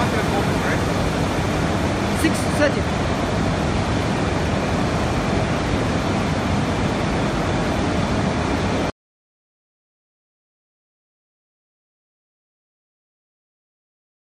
not going to go over, right? 630.